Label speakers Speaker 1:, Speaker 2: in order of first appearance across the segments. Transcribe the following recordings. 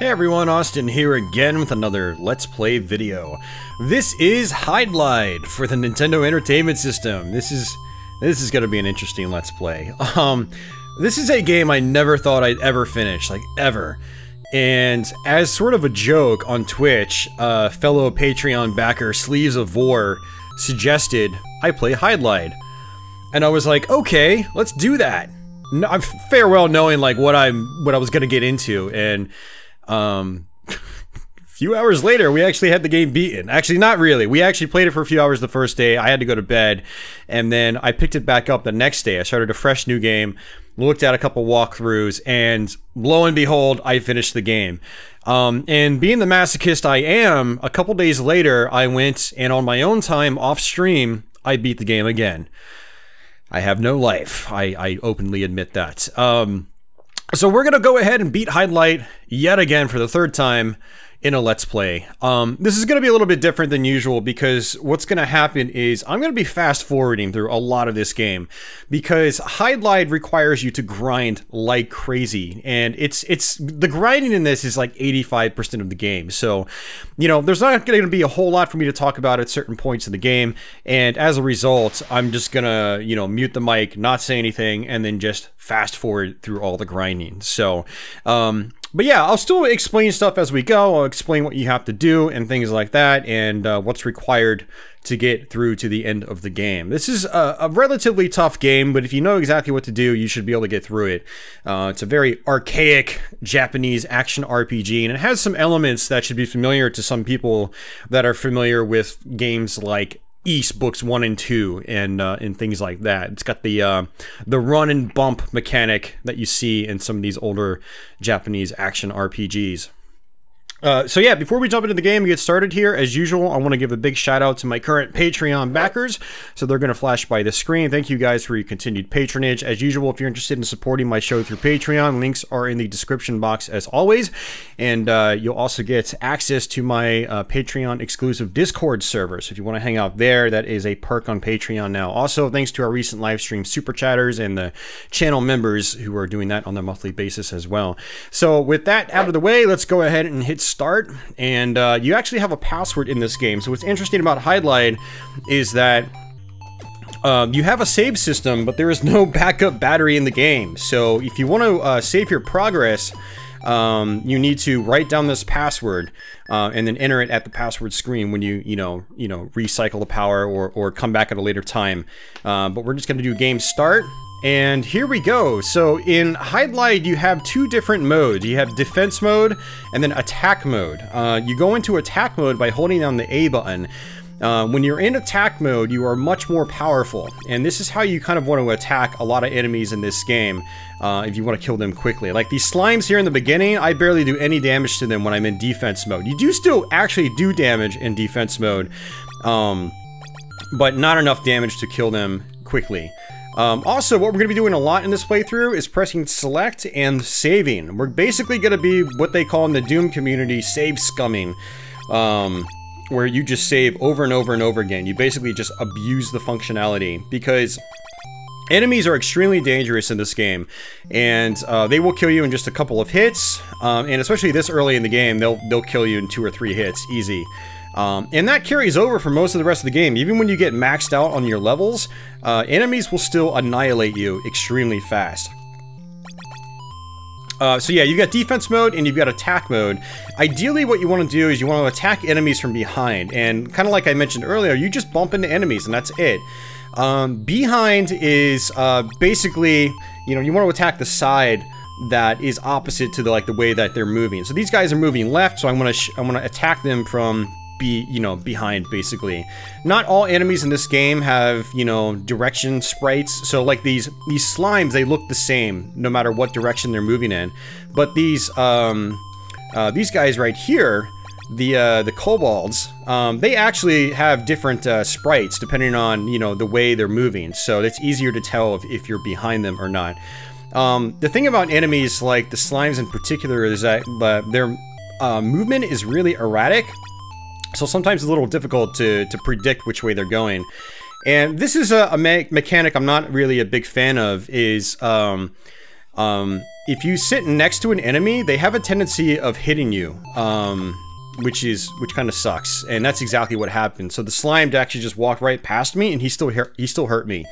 Speaker 1: Hey everyone, Austin here again with another Let's Play video. This is Hydlide for the Nintendo Entertainment System. This is this is going to be an interesting Let's Play. Um, this is a game I never thought I'd ever finish, like ever. And as sort of a joke on Twitch, uh, fellow Patreon backer Sleeves of War suggested I play Hydlide. And I was like, okay, let's do that. No, I'm fair well knowing like what I'm what I was gonna get into, and um, a few hours later, we actually had the game beaten. Actually, not really. We actually played it for a few hours the first day. I had to go to bed, and then I picked it back up the next day. I started a fresh new game, looked at a couple walkthroughs, and lo and behold, I finished the game. Um, and being the masochist I am, a couple days later, I went and on my own time off stream, I beat the game again. I have no life. I, I openly admit that. Um, so we're going to go ahead and beat Hydlide yet again for the third time in a Let's Play. Um, this is going to be a little bit different than usual because what's going to happen is I'm going to be fast forwarding through a lot of this game because Hydlide requires you to grind like crazy, and it's it's the grinding in this is like 85% of the game. So, you know, there's not going to be a whole lot for me to talk about at certain points in the game, and as a result, I'm just gonna you know mute the mic, not say anything, and then just fast forward through all the grinding. So, um, but yeah, I'll still explain stuff as we go. I'll explain what you have to do and things like that, and uh, what's required to get through to the end of the game. This is a, a, relatively tough game, but if you know exactly what to do, you should be able to get through it. Uh, it's a very archaic Japanese action RPG, and it has some elements that should be familiar to some people that are familiar with games like Ys books one and two and uh, and things like that. It's got the uh, the run and bump mechanic that you see in some of these older Japanese action RPGs. Uh, so yeah, before we jump into the game and get started here, as usual, I want to give a big shout out to my current Patreon backers. So they're going to flash by the screen. Thank you guys for your continued patronage. As usual, if you're interested in supporting my show through Patreon, links are in the description box as always. And uh, you'll also get access to my uh, Patreon exclusive Discord server. So if you want to hang out there, that is a perk on Patreon now. Also, thanks to our recent live stream super chatters and the channel members who are doing that on a monthly basis as well. So with that out of the way, let's go ahead and hit start, and uh, you actually have a password in this game. So what's interesting about Hydlide is that um, you have a save system, but there is no backup battery in the game. So if you want to uh, save your progress, um, you need to write down this password uh, and then enter it at the password screen when you you know you know recycle the power or or come back at a later time. Uh, but we're just going to do game start. And here we go. So in Hydlide, you have two different modes. You have defense mode and then attack mode. Uh, you go into attack mode by holding down the A button. Uh, when you're in attack mode, you are much more powerful, and this is how you kind of want to attack a lot of enemies in this game uh, if you want to kill them quickly. Like these slimes here in the beginning, I barely do any damage to them when I'm in defense mode. You do still actually do damage in defense mode, um, but not enough damage to kill them quickly. Um, also, what we're going to be doing a lot in this playthrough is pressing select and saving. We're basically going to be what they call in the Doom community save scumming, um, where you just save over and over and over again. You basically just abuse the functionality because enemies are extremely dangerous in this game, and uh, they will kill you in just a couple of hits, um, and especially this early in the game, they'll they'll kill you in two or three hits, easy. Um, and that carries over for most of the rest of the game. Even when you get maxed out on your levels, uh, enemies will still annihilate you extremely fast. Uh, so yeah, you've got defense mode and you've got attack mode. Ideally, what you want to do is you want to attack enemies from behind. And kind of like I mentioned earlier, you just bump into enemies and that's it. Um, behind is uh, basically, you know, you want to attack the side that is opposite to the like the way that they're moving. So these guys are moving left, so I want to I want to attack them from be, you know, behind, basically. Not all enemies in this game have, you know, direction sprites. So, like, these these slimes, they look the same, no matter what direction they're moving in. But these, um, uh, these guys right here, the, uh, the kobolds, um, they actually have different, uh, sprites, depending on, you know, the way they're moving. So, it's easier to tell if, if you're behind them or not. Um, the thing about enemies, like the slimes in particular, is that uh, their movement is really erratic. So sometimes it's a little difficult to, to predict which way they're going. And this is a, a me mechanic I'm not really a big fan of, is um, um, if you sit next to an enemy, they have a tendency of hitting you, um, which is which kind of sucks. And that's exactly what happened. So the slime actually just walked right past me, and he still he still hurt me.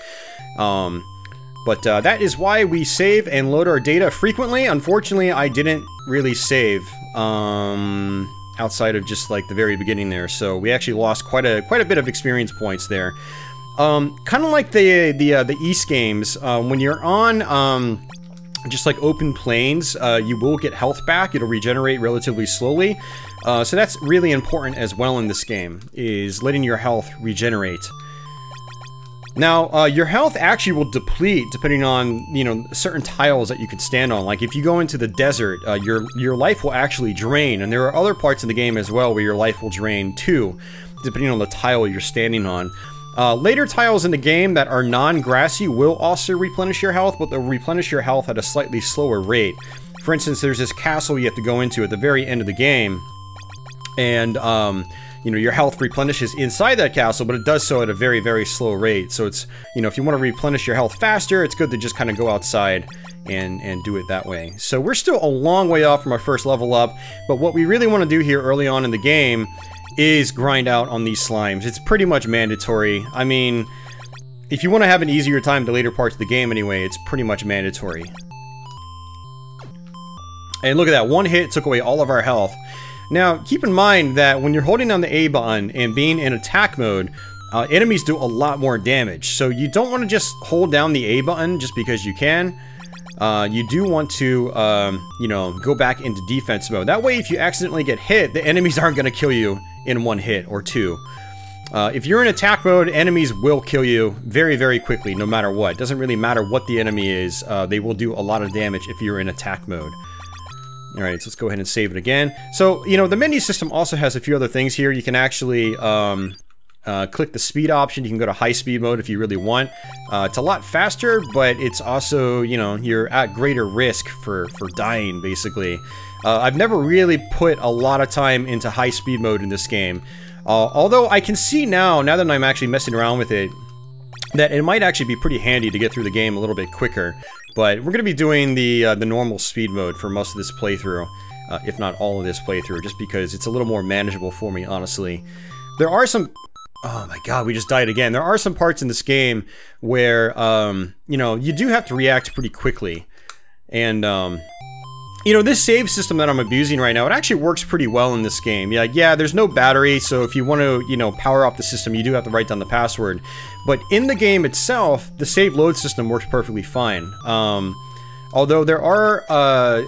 Speaker 1: Um, but uh, that is why we save and load our data frequently. Unfortunately, I didn't really save um, outside of just like the very beginning there, so we actually lost quite a quite a bit of experience points there. Um, kind of like the the uh, the Ys games, uh, when you're on um, just like open plains, uh, you will get health back. It'll regenerate relatively slowly. Uh, so that's really important as well in this game, is letting your health regenerate. Now, uh, your health actually will deplete depending on, you know, certain tiles that you can stand on. Like if you go into the desert, uh, your, your life will actually drain. And there are other parts of the game as well where your life will drain too, depending on the tile you're standing on. Uh, later tiles in the game that are non-grassy will also replenish your health, but they'll replenish your health at a slightly slower rate. For instance, there's this castle you have to go into at the very end of the game, and um, you know your health replenishes inside that castle, but it does so at a very, very slow rate. So it's you know if you want to replenish your health faster, it's good to just kind of go outside and and do it that way. So we're still a long way off from our first level up, but what we really want to do here early on in the game is grind out on these slimes. It's pretty much mandatory. I mean, if you want to have an easier time to later parts of the game anyway, it's pretty much mandatory. And look at that, one hit took away all of our health. Now, keep in mind that when you're holding down the A button and being in attack mode, uh, enemies do a lot more damage. So you don't want to just hold down the A button just because you can. Uh, you do want to, um, you know, go back into defense mode. That way, if you accidentally get hit, the enemies aren't going to kill you in one hit or two. Uh, if you're in attack mode, enemies will kill you very, very quickly, no matter what. It doesn't really matter what the enemy is. Uh, they will do a lot of damage if you're in attack mode. Alright, so let's go ahead and save it again. So, you know, the menu system also has a few other things here. You can actually um, uh, click the speed option. You can go to high speed mode if you really want. Uh, it's a lot faster, but it's also, you know, you're at greater risk for, for dying, basically. Uh, I've never really put a lot of time into high speed mode in this game. Uh, although I can see now, now that I'm actually messing around with it, that it might actually be pretty handy to get through the game a little bit quicker. But we're going to be doing the uh, the normal speed mode for most of this playthrough, uh, if not all of this playthrough, just because it's a little more manageable for me, honestly. There are some... Oh my god, we just died again. There are some parts in this game where, um, you know, you do have to react pretty quickly. And, um, you know, this save system that I'm abusing right now, it actually works pretty well in this game. Yeah, yeah, there's no battery, so if you want to, you know, power off the system, you do have to write down the password. But in the game itself, the save load system works perfectly fine. Um, although there are, uh,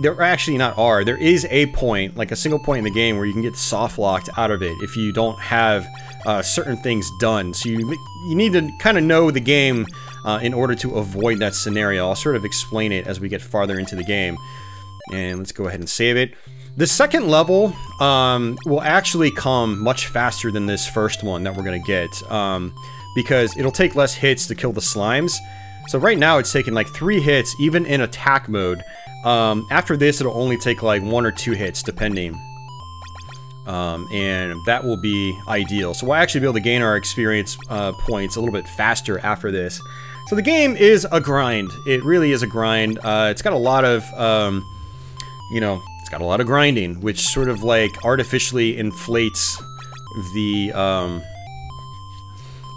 Speaker 1: there actually not are, there is a point, like a single point in the game where you can get soft locked out of it if you don't have uh, certain things done. So you, you need to kind of know the game uh, in order to avoid that scenario. I'll sort of explain it as we get farther into the game. And let's go ahead and save it. The second level um, will actually come much faster than this first one that we're going to get. Um, because it'll take less hits to kill the slimes. So right now it's taking like three hits, even in attack mode. Um, after this, it'll only take like one or two hits, depending. Um, and that will be ideal. So we'll actually be able to gain our experience uh, points a little bit faster after this. So the game is a grind. It really is a grind. Uh, it's got a lot of um, you know, it's got a lot of grinding, which sort of like artificially inflates the, um,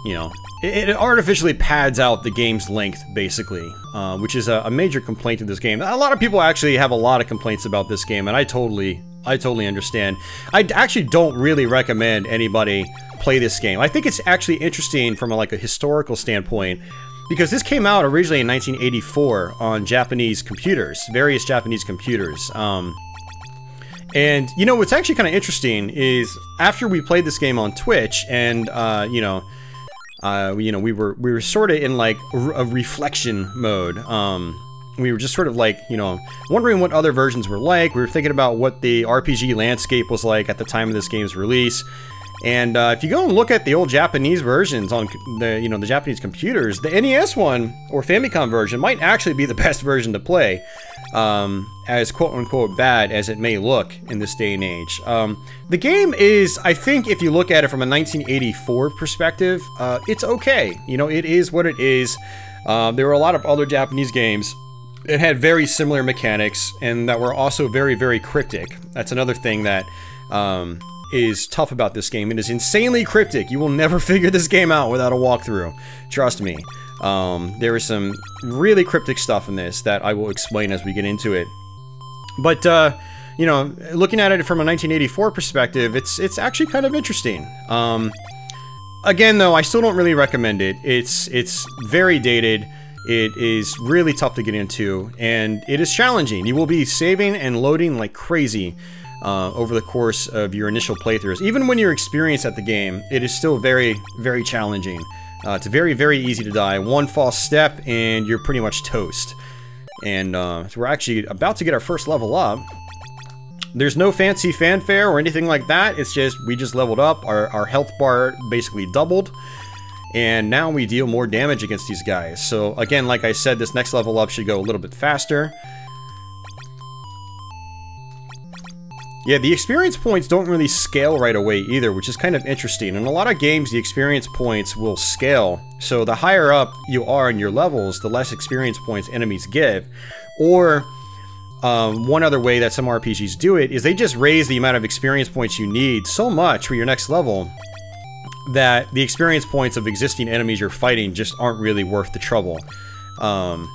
Speaker 1: you know, it, it artificially pads out the game's length, basically, uh, which is a, a major complaint of this game. A lot of people actually have a lot of complaints about this game, and I totally, I totally understand. I actually don't really recommend anybody play this game. I think it's actually interesting from a, like a historical standpoint because this came out originally in 1984 on Japanese computers, various Japanese computers. Um, and you know what's actually kind of interesting is after we played this game on Twitch, and uh, you know, uh, you know, we were we were sort of in like a reflection mode. Um, we were just sort of like, you know, wondering what other versions were like. We were thinking about what the RPG landscape was like at the time of this game's release. And uh, if you go and look at the old Japanese versions on the, you know, the Japanese computers, the NES one or Famicom version might actually be the best version to play, um, as quote-unquote bad as it may look in this day and age. Um, the game is, I think, if you look at it from a 1984 perspective, uh, it's okay. You know, it is what it is. Uh, there were a lot of other Japanese games it had very similar mechanics and that were also very, very cryptic. That's another thing that um, is tough about this game. It is insanely cryptic. You will never figure this game out without a walkthrough. Trust me. Um, there is some really cryptic stuff in this that I will explain as we get into it. But, uh, you know, looking at it from a 1984 perspective, it's it's actually kind of interesting. Um, again, though, I still don't really recommend it. It's it's very dated. It is really tough to get into, and it is challenging. You will be saving and loading like crazy uh, over the course of your initial playthroughs. Even when you're experienced at the game, it is still very, very challenging. Uh, it's very, very easy to die. One false step, and you're pretty much toast. And uh, so we're actually about to get our first level up. There's no fancy fanfare or anything like that. It's just, we just leveled up. Our, our health bar basically doubled. And now we deal more damage against these guys. So again, like I said, this next level up should go a little bit faster. Yeah, the experience points don't really scale right away either, which is kind of interesting. In a lot of games, the experience points will scale. So the higher up you are in your levels, the less experience points enemies give. Or um, one other way that some RPGs do it is they just raise the amount of experience points you need so much for your next level that the experience points of existing enemies you're fighting just aren't really worth the trouble. Um,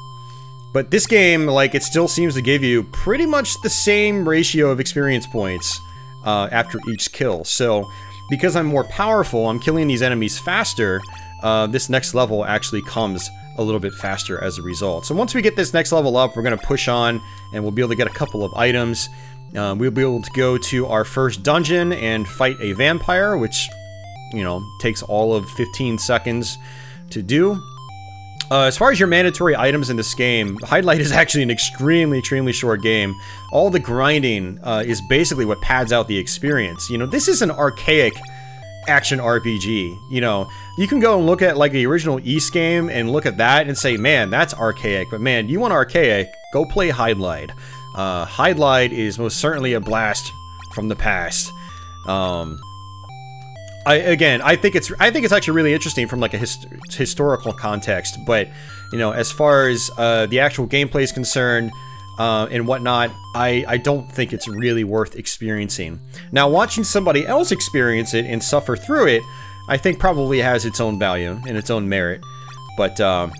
Speaker 1: but this game, like, it still seems to give you pretty much the same ratio of experience points uh, after each kill. So, because I'm more powerful, I'm killing these enemies faster, uh, this next level actually comes a little bit faster as a result. So once we get this next level up, we're going to push on, and we'll be able to get a couple of items. Um, we'll be able to go to our first dungeon and fight a vampire, which, you know, takes all of 15 seconds to do. Uh, as far as your mandatory items in this game, Hydlide is actually an extremely, extremely short game. All the grinding uh, is basically what pads out the experience. You know, this is an archaic action RPG. You know, you can go and look at like the original Ys game and look at that and say, man, that's archaic. But man, you want archaic, go play Hydlide. Uh, Hydlide is most certainly a blast from the past. Um, I again, I think it's I think it's actually really interesting from like a hist historical context. But you know, as far as uh, the actual gameplay is concerned uh, and whatnot, I I don't think it's really worth experiencing. Now, watching somebody else experience it and suffer through it, I think probably has its own value and its own merit. But um,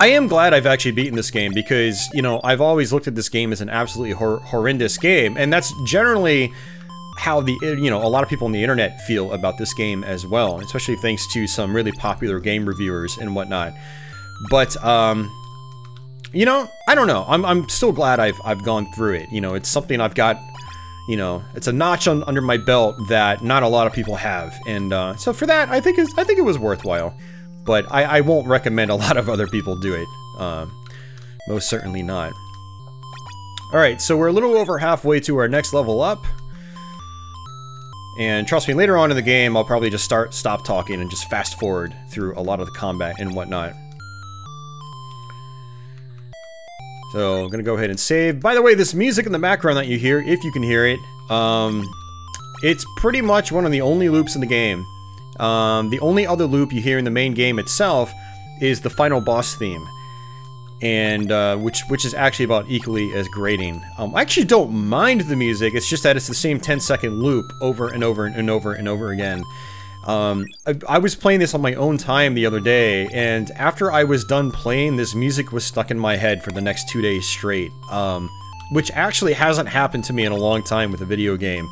Speaker 1: I am glad I've actually beaten this game because you know I've always looked at this game as an absolutely hor horrendous game, and that's generally how the you know a lot of people on the internet feel about this game as well, especially thanks to some really popular game reviewers and whatnot. But um, you know, I don't know. I'm I'm still glad I've I've gone through it. You know, it's something I've got. You know, it's a notch on, under my belt that not a lot of people have, and uh, so for that, I think is I think it was worthwhile. But I, I won't recommend a lot of other people do it. Uh, most certainly not. Alright, so we're a little over halfway to our next level up. And trust me, later on in the game, I'll probably just start stop talking and just fast forward through a lot of the combat and whatnot. So I'm gonna go ahead and save. By the way, this music in the background that you hear, if you can hear it, um, it's pretty much one of the only loops in the game. Um, the only other loop you hear in the main game itself is the final boss theme and uh, which which is actually about equally as grating. Um, I actually don't mind the music. It's just that it's the same 10 second loop over and over and over and over again. Um, I, I, was playing this on my own time the other day, and after I was done playing, this music was stuck in my head for the next two days straight. Um, which actually hasn't happened to me in a long time with a video game.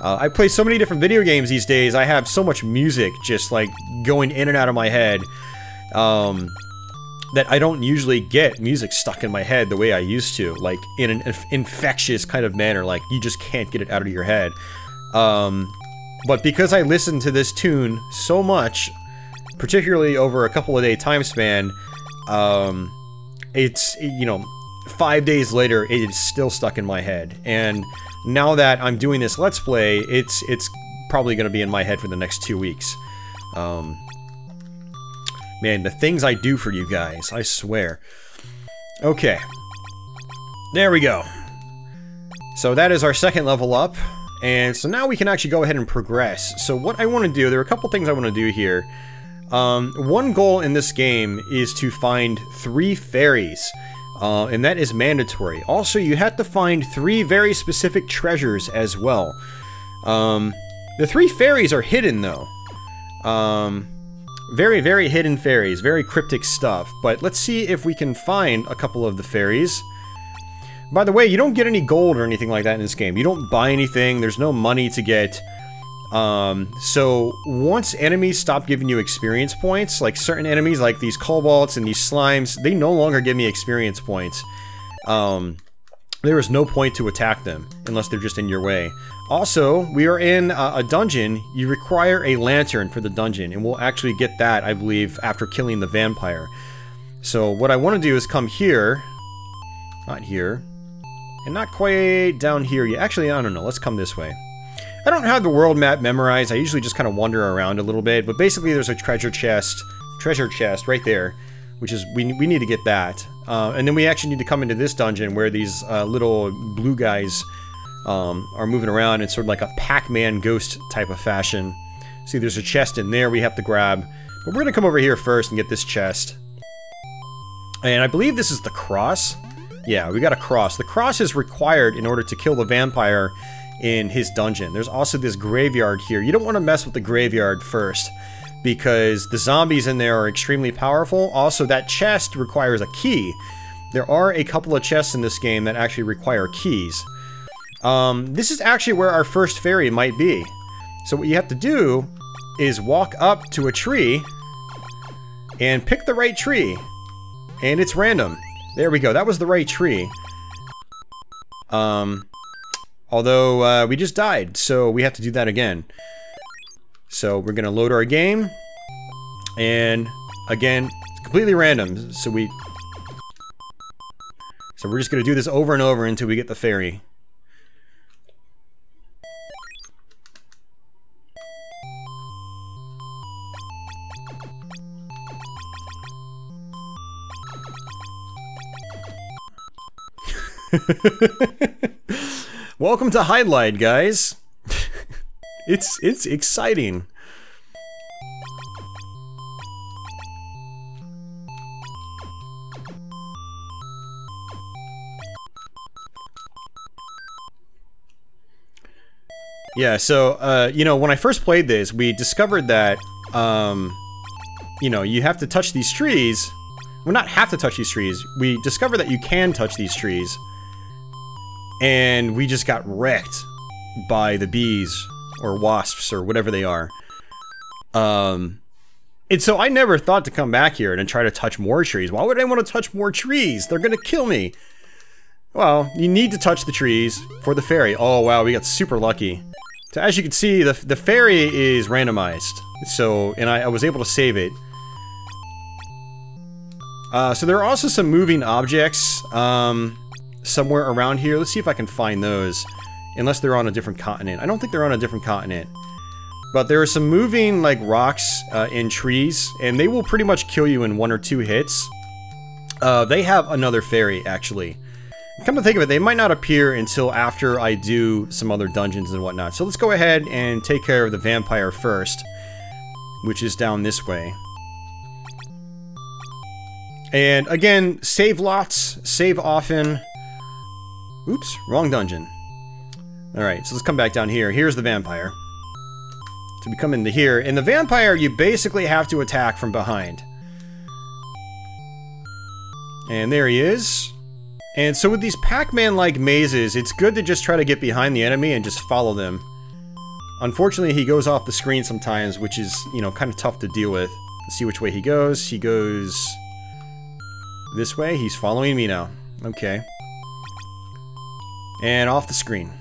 Speaker 1: Uh, I play so many different video games these days. I have so much music just like going in and out of my head. Um, that I don't usually get music stuck in my head the way I used to, like in an infectious kind of manner, like you just can't get it out of your head. Um, but because I listened to this tune so much, particularly over a couple of day time span, um, it's, you know, five days later, it is still stuck in my head. And now that I'm doing this Let's Play, it's, it's probably going to be in my head for the next two weeks. Um, Man, the things I do for you guys, I swear. Okay. There we go. So that is our second level up. And so now we can actually go ahead and progress. So what I want to do, there are a couple things I want to do here. Um, one goal in this game is to find three fairies. uh, and that is mandatory. Also, you have to find three very specific treasures as well. Um, the three fairies are hidden, though. Um, very, very hidden fairies, very cryptic stuff. But let's see if we can find a couple of the fairies. By the way, you don't get any gold or anything like that in this game. You don't buy anything. There's no money to get. Um, so once enemies stop giving you experience points, like certain enemies, like these kobolds and these slimes, they no longer give me experience points. Um, there is no point to attack them unless they're just in your way. Also, we are in a, dungeon. You require a lantern for the dungeon, and we'll actually get that, I believe, after killing the vampire. So what I want to do is come here, not here, and not quite down here yet. Actually, I don't know. Let's come this way. I don't have the world map memorized. I usually just kind of wander around a little bit, but basically there's a treasure chest, treasure chest right there, which is, we, we need to get that. Uh, and then we actually need to come into this dungeon where these uh, little blue guys um, are moving around in sort of like a Pac-Man ghost type of fashion. See, there's a chest in there we have to grab. But we're to come over here first and get this chest. And I believe this is the cross. Yeah, we got a cross. The cross is required in order to kill the vampire in his dungeon. There's also this graveyard here. You don't want to mess with the graveyard first because the zombies in there are extremely powerful. Also, that chest requires a key. There are a couple of chests in this game that actually require keys. Um, this is actually where our first fairy might be. So what you have to do is walk up to a tree and pick the right tree. And it's random. There we go. That was the right tree. Um, although uh, we just died, so we have to do that again. So we're gonna load our game, and again, it's completely random. So we, so we're just gonna do this over and over until we get the fairy. Welcome to Hydlide, guys. it's it's exciting. Yeah, so, uh, you know, when I first played this, we discovered that, um, you know, you have to touch these trees. Well, not have to touch these trees. We discovered that you can touch these trees and we just got wrecked by the bees or wasps or whatever they are. Um, and so I never thought to come back here and try to touch more trees. Why would I want to touch more trees? They're gonna kill me. Well, you need to touch the trees for the fairy. Oh wow, we got super lucky. So as you can see, the, the fairy is randomized. So, and I, I was able to save it. Uh, so there are also some moving objects. Um, somewhere around here. Let's see if I can find those. Unless they're on a different continent. I don't think they're on a different continent. But there are some moving, like, rocks uh, in trees, and they will pretty much kill you in one or two hits. Uh, they have another fairy, actually. Come to think of it, they might not appear until after I do some other dungeons and whatnot. So let's go ahead and take care of the vampire first, which is down this way. And again, save lots, save often. Oops, wrong dungeon. Alright, so let's come back down here. Here's the vampire. So we come into here, and the vampire you basically have to attack from behind. And there he is. And so with these Pac-Man-like mazes, it's good to just try to get behind the enemy and just follow them. Unfortunately, he goes off the screen sometimes, which is, you know, kind of tough to deal with. Let's see which way he goes. He goes... This way? He's following me now. Okay. And off the screen.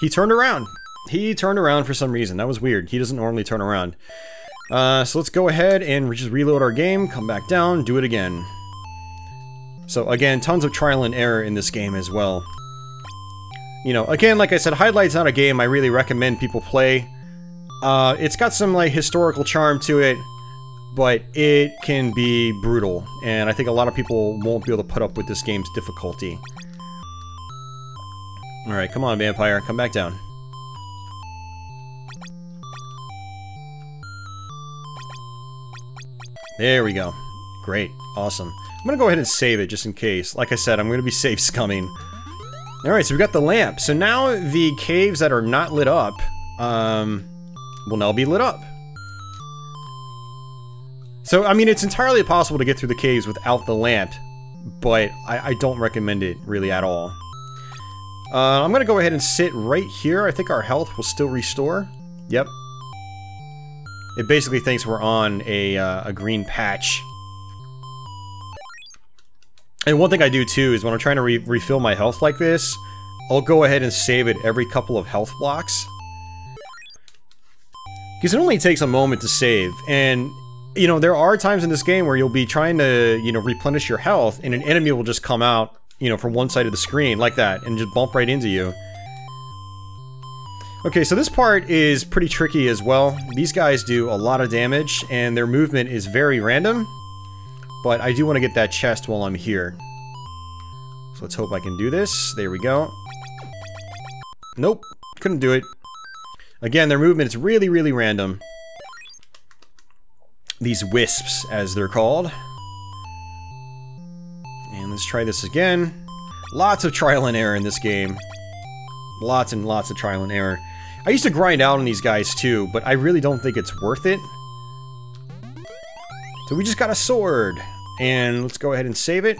Speaker 1: He turned around. He turned around for some reason. That was weird. He doesn't normally turn around. Uh, so let's go ahead and just reload our game, come back down, do it again. So again, tons of trial and error in this game as well. You know, again, like I said, Hydlide's not a game I really recommend people play. Uh, it's got some, like, historical charm to it but it can be brutal, and I think a lot of people won't be able to put up with this game's difficulty. Alright, come on, vampire, come back down. There we go. Great. Awesome. I'm gonna go ahead and save it just in case. Like I said, I'm gonna be save scumming. Alright, so we got the lamp. So now the caves that are not lit up, um, will now be lit up. So, I mean, it's entirely possible to get through the caves without the lamp, but I, I don't recommend it really at all. Uh, I'm gonna go ahead and sit right here. I think our health will still restore. Yep. It basically thinks we're on a, uh, a green patch. And one thing I do too is when I'm trying to re refill my health like this, I'll go ahead and save it every couple of health blocks. Because it only takes a moment to save, and you know, there are times in this game where you'll be trying to, you know, replenish your health, and an enemy will just come out, you know, from one side of the screen, like that, and just bump right into you. Okay, so this part is pretty tricky as well. These guys do a lot of damage, and their movement is very random, but I do want to get that chest while I'm here. So let's hope I can do this. There we go. Nope, couldn't do it. Again, their movement is really, really random these wisps, as they're called. And let's try this again. Lots of trial and error in this game. Lots and lots of trial and error. I used to grind out on these guys too, but I really don't think it's worth it. So we just got a sword. And let's go ahead and save it.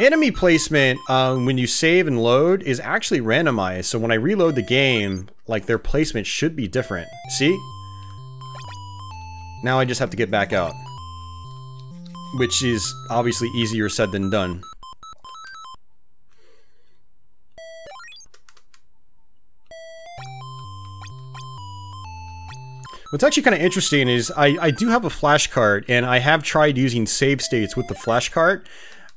Speaker 1: Enemy placement, um, when you save and load, is actually randomized. So when I reload the game, like, their placement should be different. See? Now I just have to get back out. Which is obviously easier said than done. What's actually kind of interesting is I, I do have a flash cart, and I have tried using save states with the flash cart.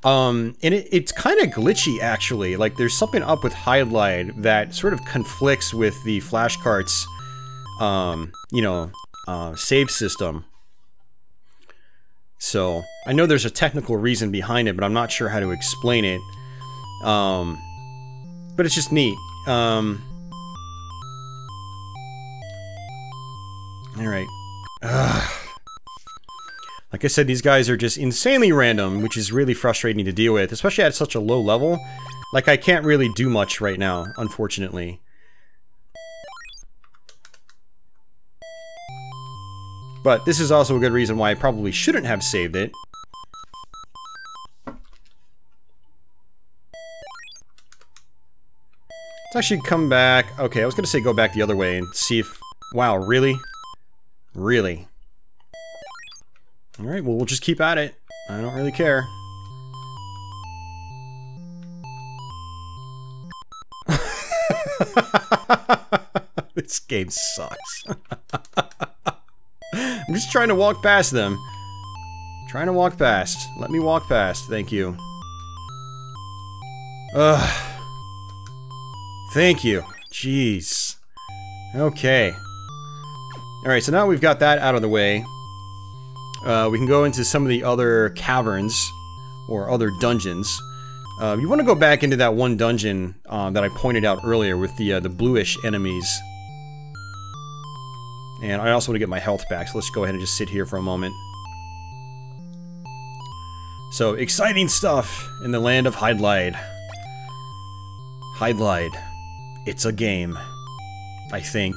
Speaker 1: Um, and it, it's kind of glitchy, actually. Like, there's something up with Hydlide that sort of conflicts with the flash cart's, um, you know, uh, save system. So, I know there's a technical reason behind it, but I'm not sure how to explain it. Um, but it's just neat. Um, Alright. Like I said, these guys are just insanely random, which is really frustrating to deal with, especially at such a low level. Like, I can't really do much right now, unfortunately. But this is also a good reason why I probably shouldn't have saved it. Let's actually come back. Okay, I was going to say go back the other way and see if... Wow, really? Really? Alright, well, we'll just keep at it. I don't really care. this game sucks. I'm just trying to walk past them. Trying to walk past. Let me walk past. Thank you. Ugh. Thank you. Jeez. Okay. Alright, so now we've got that out of the way. Uh, we can go into some of the other caverns, or other dungeons. Uh, you want to go back into that one dungeon uh, that I pointed out earlier with the, uh, the bluish enemies. And I also want to get my health back, so let's go ahead and just sit here for a moment. So, exciting stuff in the land of Hydlide. Hydlide. It's a game. I think.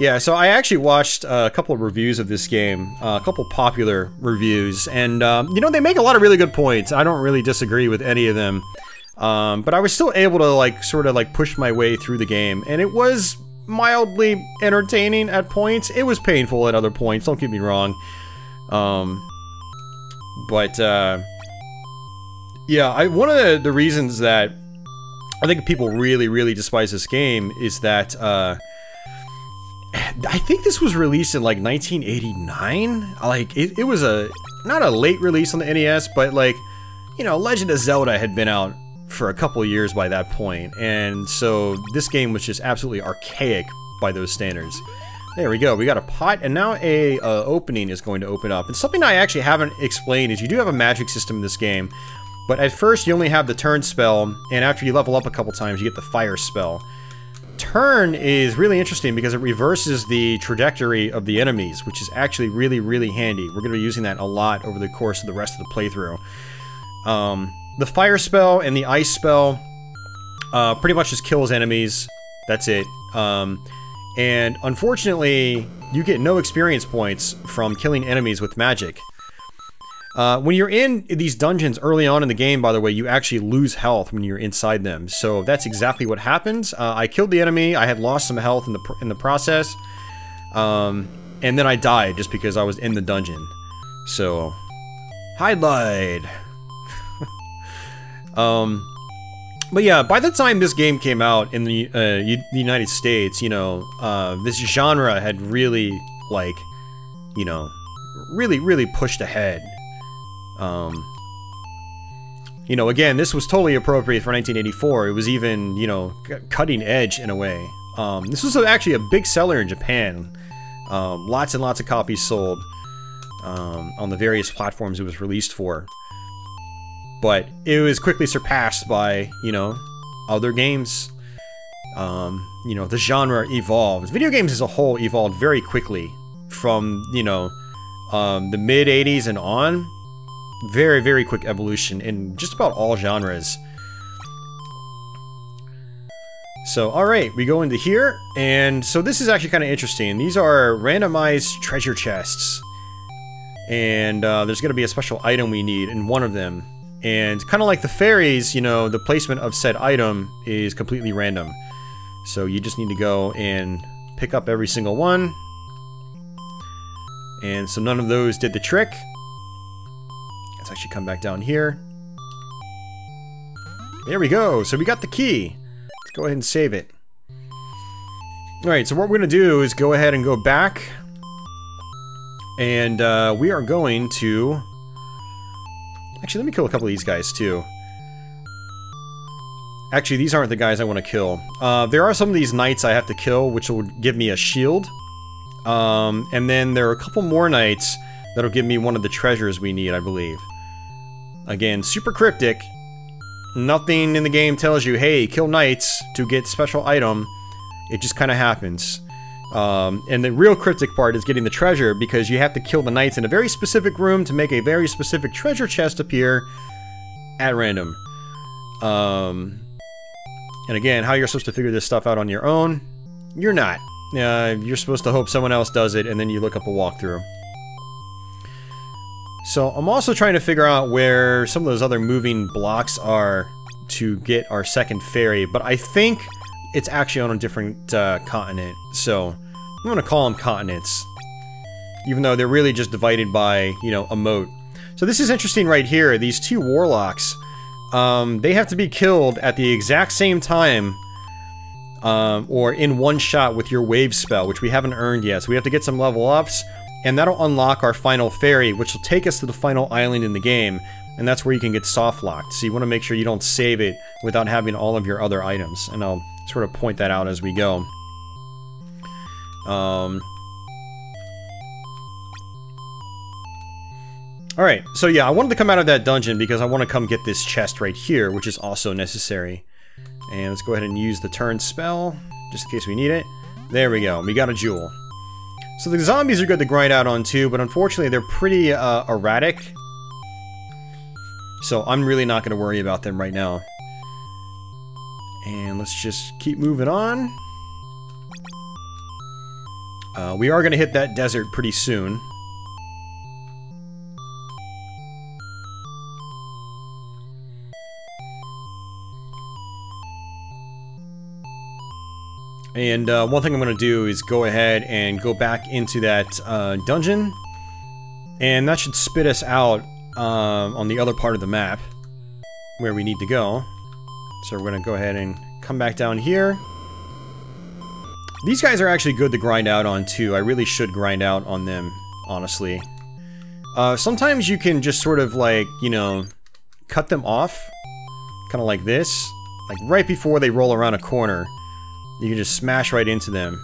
Speaker 1: Yeah, so I actually watched a couple of reviews of this game, uh, a couple popular reviews, and, um, you know, they make a lot of really good points. I don't really disagree with any of them. Um, but I was still able to like sort of like push my way through the game, and it was mildly entertaining at points. It was painful at other points. Don't get me wrong. Um, but uh, yeah, I one of the, the reasons that I think people really really despise this game is that uh, I think this was released in like 1989. Like it, it was a not a late release on the NES, but like you know, Legend of Zelda had been out for a couple years by that point, and so this game was just absolutely archaic by those standards. There we go, we got a pot, and now a uh, opening is going to open up. And something I actually haven't explained is you do have a magic system in this game, but at first you only have the turn spell, and after you level up a couple times you get the fire spell. turn is really interesting because it reverses the trajectory of the enemies, which is actually really, really handy. We're going to be using that a lot over the course of the rest of the playthrough. Um, the fire spell and the ice spell uh, pretty much just kills enemies. That's it. Um, and unfortunately, you get no experience points from killing enemies with magic. Uh, when you're in these dungeons early on in the game, by the way, you actually lose health when you're inside them. So that's exactly what happens. Uh, I killed the enemy. I had lost some health in the in the process, um, and then I died just because I was in the dungeon. So, Hydlide. Um, but yeah, by the time this game came out in the, uh, the United States, you know, uh, this genre had really, like, you know, really, really pushed ahead. Um, you know, again, this was totally appropriate for 1984. It was even, you know, cutting edge in a way. Um, this was actually a big seller in Japan. Um, lots and lots of copies sold um, on the various platforms it was released for. But it was quickly surpassed by, you know, other games. Um, you know, the genre evolved. Video games as a whole evolved very quickly from, you know, um, the mid 80s and on very, very quick evolution in just about all genres. So, alright, we go into here, and so this is actually kind of interesting. These are randomized treasure chests. And uh, there's going to be a special item we need in one of them. And kind of like the fairies, you know, the placement of said item is completely random. So you just need to go and pick up every single one. And so none of those did the trick. Let's actually come back down here. There we go. So we got the key. Let's go ahead and save it. Alright, so what we're going to do is go ahead and go back. And uh, we are going to... Actually, let me kill a couple of these guys, too. Actually, these aren't the guys I want to kill. Uh, there are some of these knights I have to kill, which will give me a shield. Um, and then there are a couple more knights that'll give me one of the treasures we need, I believe. Again, super cryptic. Nothing in the game tells you, hey, kill knights to get special item. It just kind of happens. Um, and the real cryptic part is getting the treasure because you have to kill the knights in a very specific room to make a very specific treasure chest appear at random. Um, and again, how you're supposed to figure this stuff out on your own, you're not. Uh, you're supposed to hope someone else does it and then you look up a walkthrough. So I'm also trying to figure out where some of those other moving blocks are to get our second fairy, but I think it's actually on a different uh, continent, so I'm to call them continents, even though they're really just divided by, you know, a moat. So this is interesting right here, these two warlocks, um, they have to be killed at the exact same time um, or in one shot with your wave spell, which we haven't earned yet. So we have to get some level ups, and that'll unlock our final fairy, which will take us to the final island in the game, and that's where you can get soft locked. So you want to make sure you don't save it without having all of your other items, and I'll sort of point that out as we go. Um, Alright, so yeah, I wanted to come out of that dungeon because I want to come get this chest right here, which is also necessary. And let's go ahead and use the turn spell, just in case we need it. There we go, we got a jewel. So the zombies are good to grind out on too, but unfortunately they're pretty uh, erratic. So I'm really not going to worry about them right now. And let's just keep moving on. Uh, we are going to hit that desert pretty soon. And uh, one thing I'm going to do is go ahead and go back into that uh, dungeon. And that should spit us out um, on the other part of the map where we need to go. So we're going to go ahead and come back down here. These guys are actually good to grind out on too. I really should grind out on them, honestly. Uh, sometimes you can just sort of like, you know, cut them off. Kind of like this. Like right before they roll around a corner. You can just smash right into them.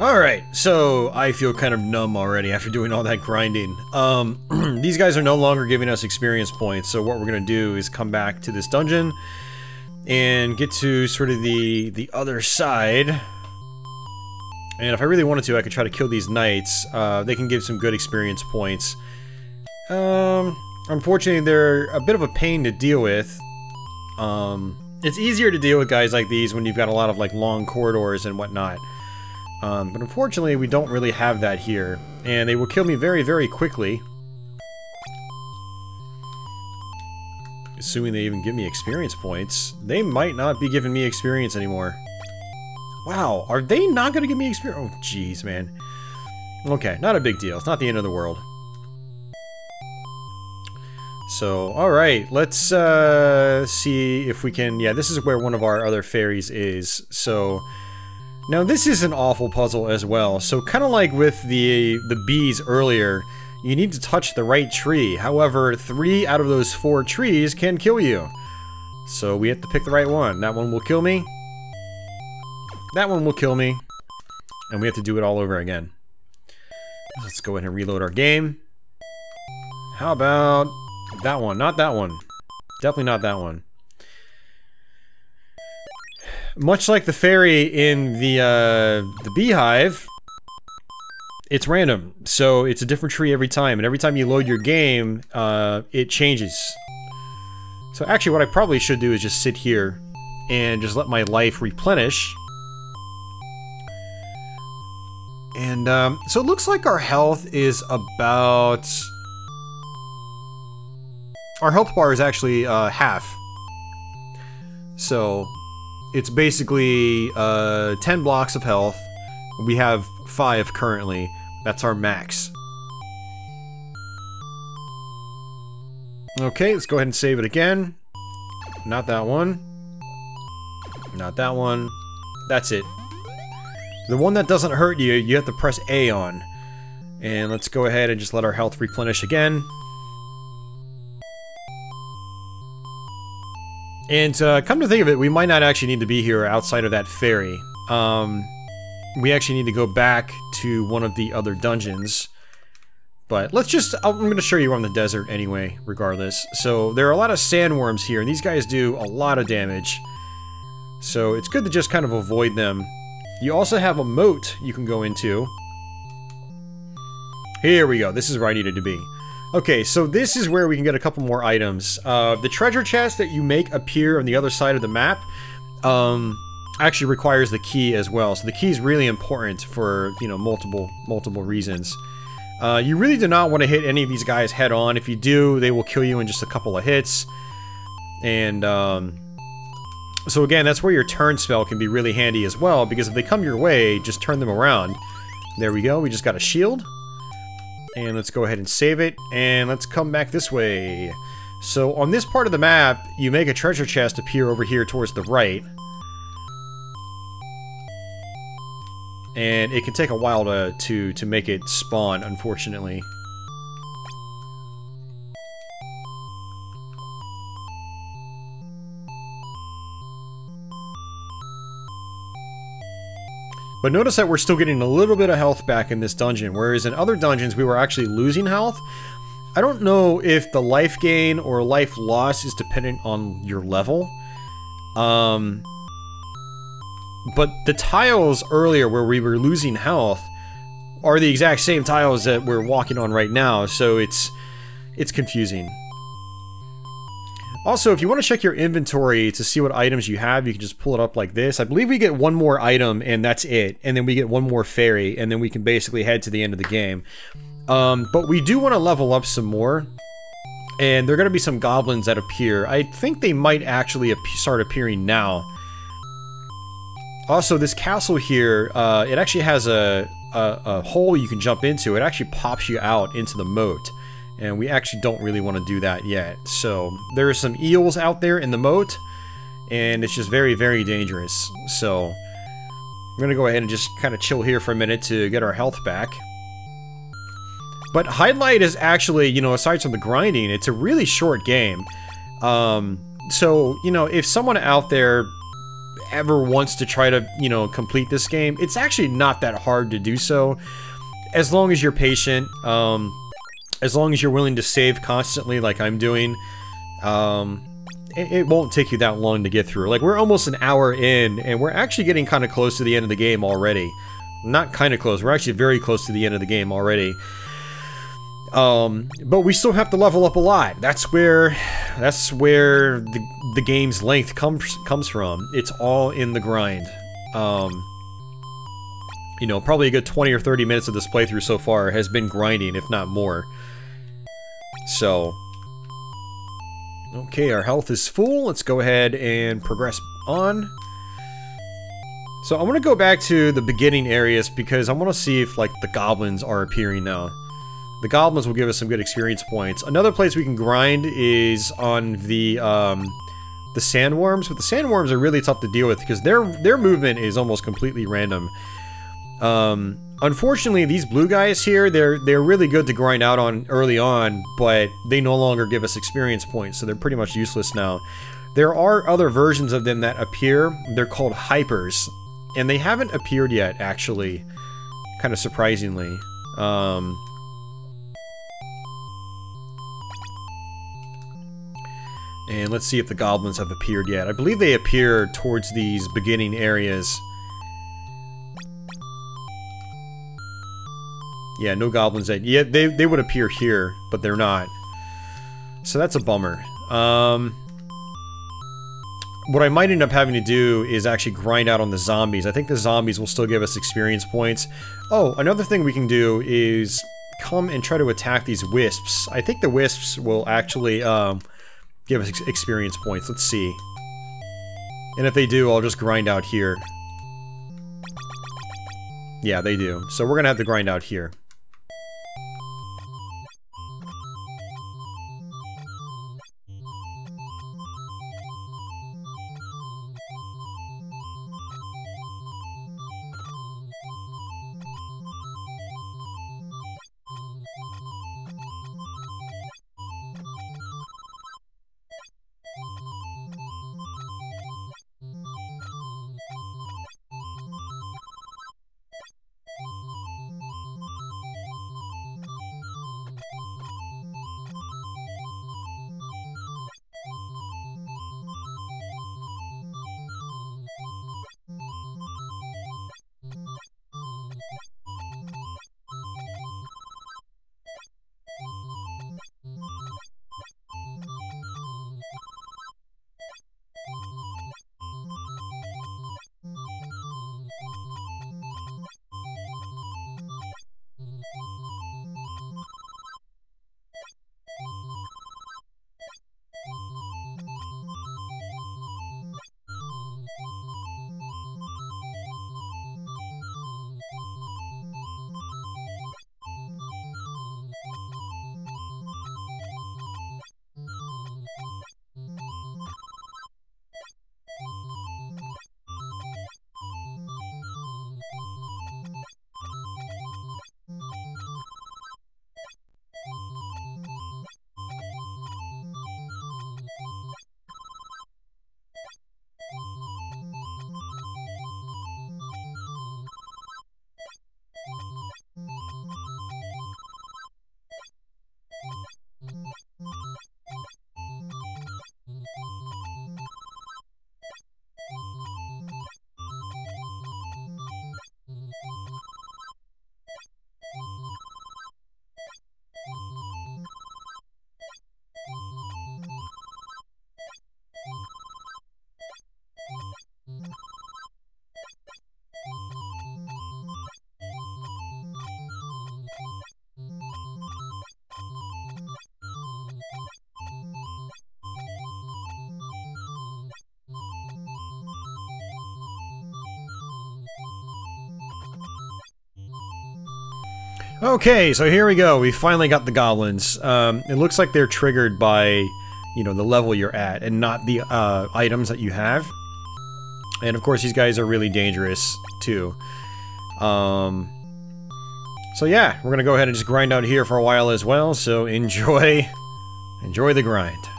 Speaker 1: Alright, so I feel kind of numb already after doing all that grinding. Um, these guys are no longer giving us experience points, so what we're gonna do is come back to this dungeon and get to sort of the, the other side. And if I really wanted to, I could try to kill these knights. Uh, they can give some good experience points. Um, unfortunately, they're a bit of a pain to deal with. Um, it's easier to deal with guys like these when you've got a lot of like long corridors and whatnot. Um, but unfortunately, we don't really have that here. And they will kill me very, very quickly. Assuming they even give me experience points. They might not be giving me experience anymore. Wow, are they not going to give me experience? Oh, jeez, man. Okay, not a big deal. It's not the end of the world. So, alright, let's uh, see if we can... Yeah, this is where one of our other fairies is. So, now this is an awful puzzle as well. So kind of like with the, the bees earlier, you need to touch the right tree. However, three out of those four trees can kill you. So we have to pick the right one. That one will kill me. That one will kill me. And we have to do it all over again. Let's go ahead and reload our game. How about that one? Not that one. Definitely not that one. Much like the fairy in the, uh, the beehive, it's random. So it's a different tree every time, and every time you load your game, uh, it changes. So actually what I probably should do is just sit here and just let my life replenish. And, um, so it looks like our health is about... Our health bar is actually, uh, half. So, it's basically uh, 10 blocks of health. We have 5 currently. That's our max. Okay, let's go ahead and save it again. Not that one. Not that one. That's it. The one that doesn't hurt you, you have to press A on. And let's go ahead and just let our health replenish again. And uh, come to think of it, we might not actually need to be here outside of that fairy. Um, we actually need to go back to one of the other dungeons. But let's just, I'm going to show you on the desert anyway, regardless. So there are a lot of sandworms here, and these guys do a lot of damage. So it's good to just kind of avoid them. You also have a moat you can go into. Here we go, this is where I needed to be. Okay, so this is where we can get a couple more items. Uh, the treasure chest that you make appear on the other side of the map um, actually requires the key as well. So the key is really important for, you know, multiple, multiple reasons. Uh, you really do not want to hit any of these guys head on. If you do, they will kill you in just a couple of hits. And, um, so again, that's where your turn spell can be really handy as well, because if they come your way, just turn them around. There we go, we just got a shield. And let's go ahead and save it, and let's come back this way. So on this part of the map, you make a treasure chest appear over here towards the right. And it can take a while to, to, to make it spawn, unfortunately. But notice that we're still getting a little bit of health back in this dungeon, whereas in other dungeons we were actually losing health. I don't know if the life gain or life loss is dependent on your level. Um, but the tiles earlier where we were losing health are the exact same tiles that we're walking on right now, so it's it's confusing. Also, if you want to check your inventory to see what items you have, you can just pull it up like this. I believe we get one more item and that's it. And then we get one more fairy and then we can basically head to the end of the game. Um, but we do want to level up some more. And there are going to be some goblins that appear. I think they might actually ap start appearing now. Also, this castle here, uh, it actually has a, a, a hole you can jump into. It actually pops you out into the moat and we actually don't really want to do that yet. So there are some eels out there in the moat, and it's just very, very dangerous. So I'm going to go ahead and just kind of chill here for a minute to get our health back. But Hydlide is actually, you know, aside from the grinding, it's a really short game. Um, so, you know, if someone out there ever wants to try to, you know, complete this game, it's actually not that hard to do so. As long as you're patient, um, as long as you're willing to save constantly like I'm doing, um, it, it won't take you that long to get through. Like, we're almost an hour in, and we're actually getting kind of close to the end of the game already. Not kind of close, we're actually very close to the end of the game already. Um, but we still have to level up a lot. That's where, that's where the, the game's length comes comes from. It's all in the grind. Um, you know, probably a good 20 or 30 minutes of this playthrough so far has been grinding, if not more. So, okay, our health is full. Let's go ahead and progress on. So I want to go back to the beginning areas because I want to see if, like, the goblins are appearing now. The goblins will give us some good experience points. Another place we can grind is on the, um, the sandworms, but the sandworms are really tough to deal with because their their movement is almost completely random. Um, unfortunately, these blue guys here, they're they're really good to grind out on early on, but they no longer give us experience points, so they're pretty much useless now. There are other versions of them that appear. They're called hypers, and they haven't appeared yet, actually, kind of surprisingly. Um, And let's see if the goblins have appeared yet. I believe they appear towards these beginning areas. Yeah, no goblins yet. Yeah, they, they would appear here, but they're not. So that's a bummer. Um, what I might end up having to do is actually grind out on the zombies. I think the zombies will still give us experience points. Oh, another thing we can do is come and try to attack these wisps. I think the wisps will actually... Um, give us experience points. Let's see. And if they do, I'll just grind out here. Yeah, they do. So we're gonna have to grind out here. Okay, so here we go. We finally got the goblins. Um, it looks like they're triggered by, you know, the level you're at, and not the uh, items that you have. And of course, these guys are really dangerous, too. Um, so yeah, we're gonna go ahead and just grind out here for a while as well, so enjoy, enjoy the grind.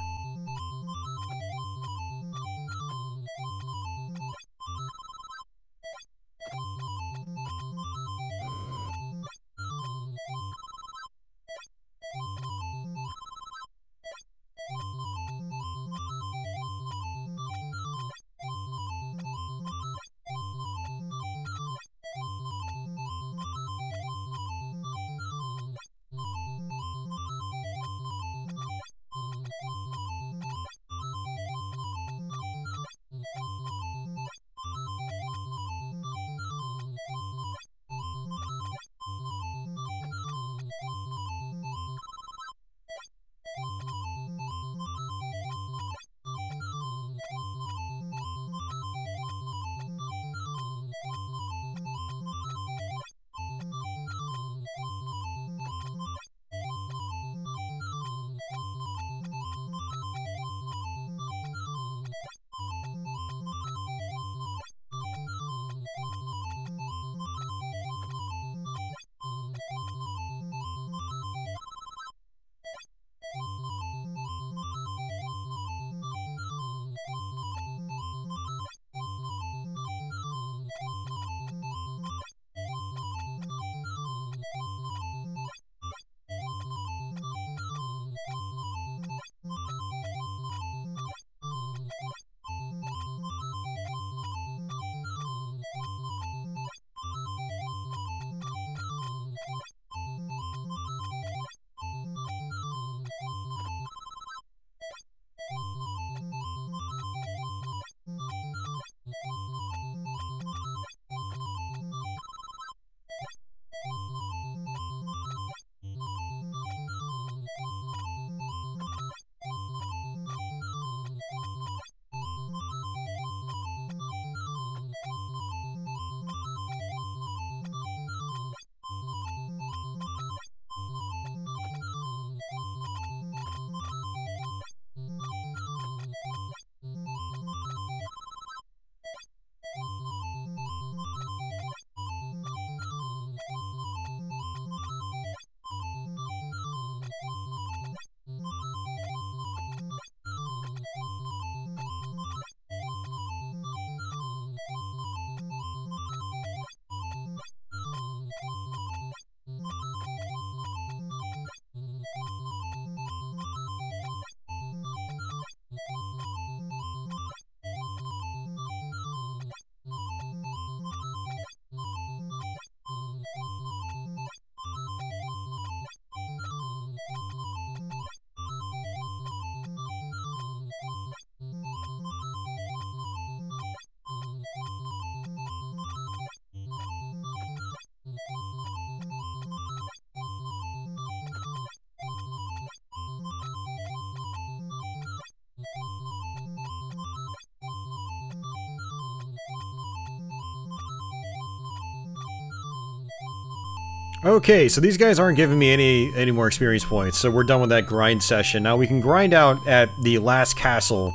Speaker 1: Okay, so these guys aren't giving me any any more experience points, so we're done with that grind session. Now we can grind out at the last castle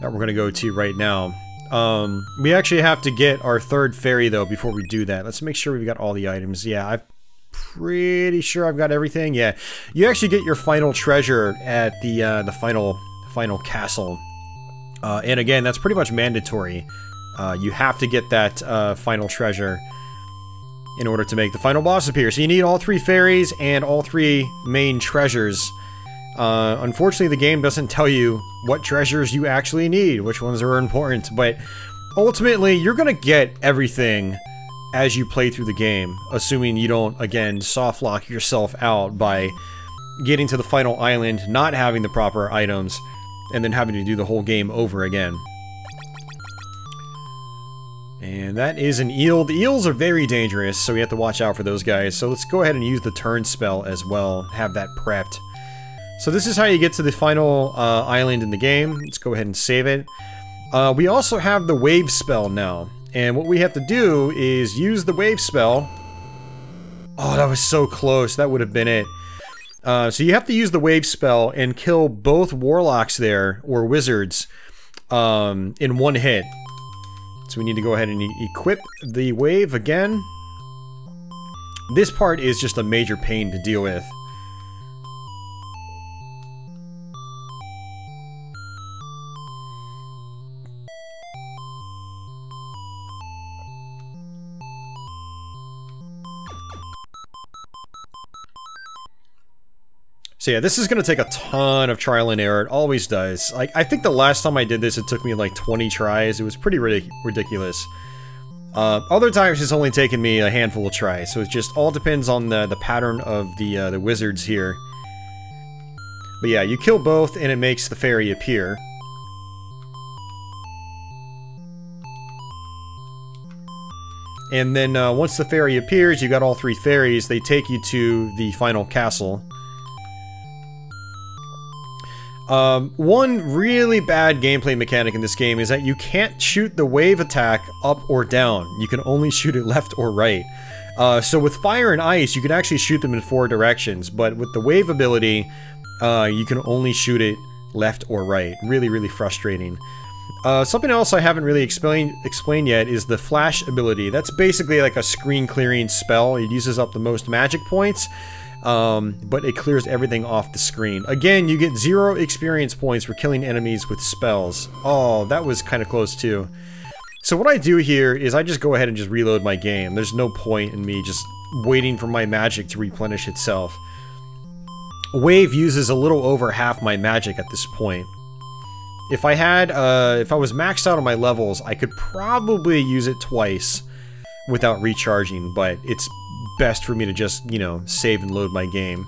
Speaker 1: that we're gonna go to right now. Um, we actually have to get our third fairy though before we do that. Let's make sure we've got all the items. Yeah, I'm pretty sure I've got everything. Yeah, you actually get your final treasure at the uh, the final final castle, uh, and again, that's pretty much mandatory. Uh, you have to get that uh, final treasure in order to make the final boss appear. So you need all three fairies and all three main treasures. Uh, unfortunately, the game doesn't tell you what treasures you actually need, which ones are important, but ultimately, you're gonna get everything as you play through the game, assuming you don't, again, soft lock yourself out by getting to the final island, not having the proper items, and then having to do the whole game over again. And that is an eel. The eels are very dangerous, so we have to watch out for those guys. So let's go ahead and use the turn spell as well, have that prepped. So this is how you get to the final uh, island in the game. Let's go ahead and save it. Uh, we also have the wave spell now. And what we have to do is use the wave spell. Oh, that was so close. That would have been it. Uh, so you have to use the wave spell and kill both warlocks there, or wizards, um, in one hit. So we need to go ahead and e equip the wave again. This part is just a major pain to deal with. So yeah, this is going to take a ton of trial and error. It always does. Like, I think the last time I did this, it took me like 20 tries. It was pretty ridic ridiculous. Uh, other times, it's only taken me a handful of tries. So it just all depends on the, the pattern of the, uh, the wizards here. But yeah, you kill both, and it makes the fairy appear. And then uh, once the fairy appears, you got all three fairies, they take you to the final castle. Um, one really bad gameplay mechanic in this game is that you can't shoot the wave attack up or down. You can only shoot it left or right. Uh, so with fire and ice, you can actually shoot them in four directions, but with the wave ability, uh, you can only shoot it left or right. Really, really frustrating. Uh, something else I haven't really explained explained yet is the flash ability. That's basically like a screen clearing spell. It uses up the most magic points, um, but it clears everything off the screen. Again, you get zero experience points for killing enemies with spells. Oh, that was kind of close too. So what I do here is I just go ahead and just reload my game. There's no point in me just waiting for my magic to replenish itself. Wave uses a little over half my magic at this point. If I had, uh, if I was maxed out on my levels, I could probably use it twice without recharging, but it's best for me to just, you know, save and load my game.